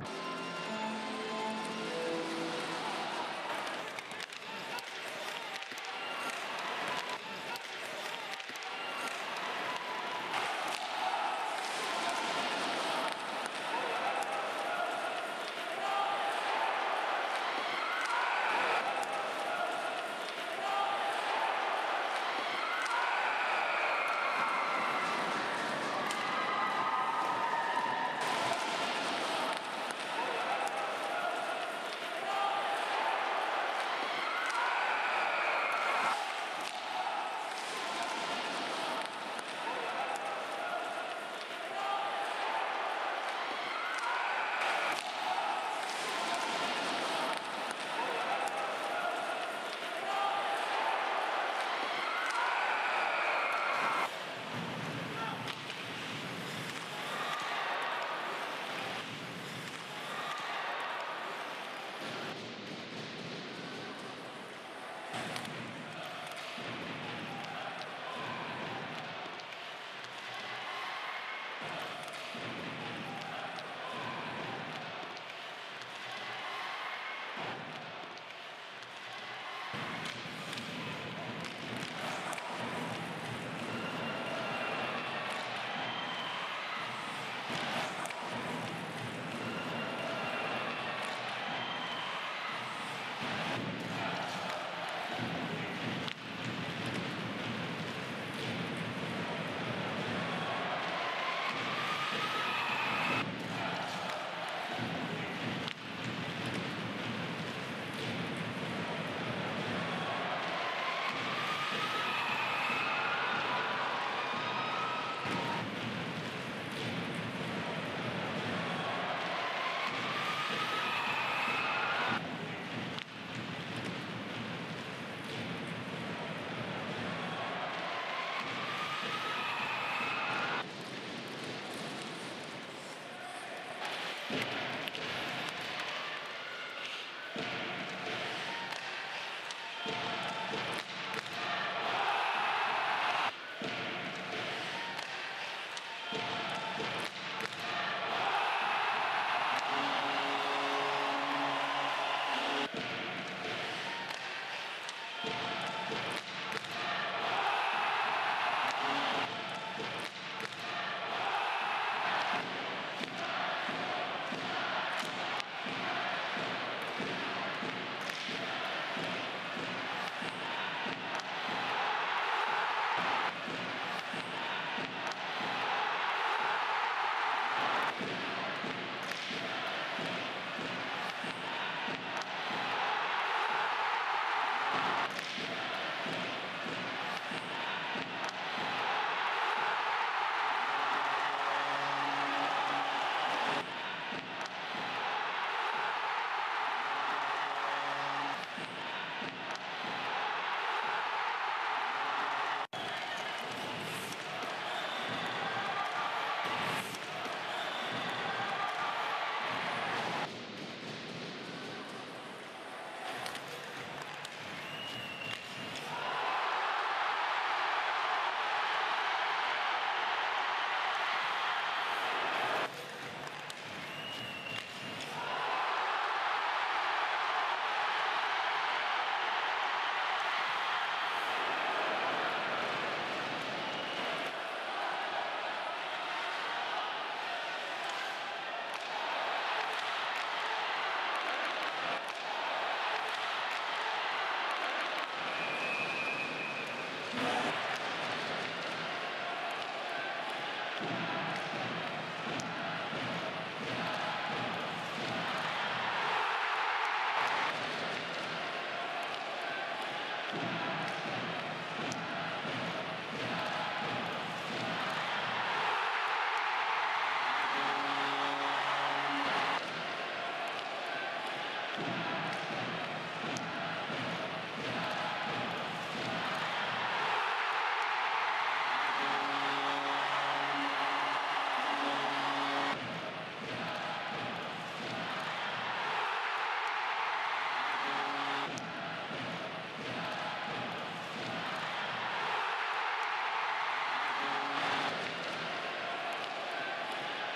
you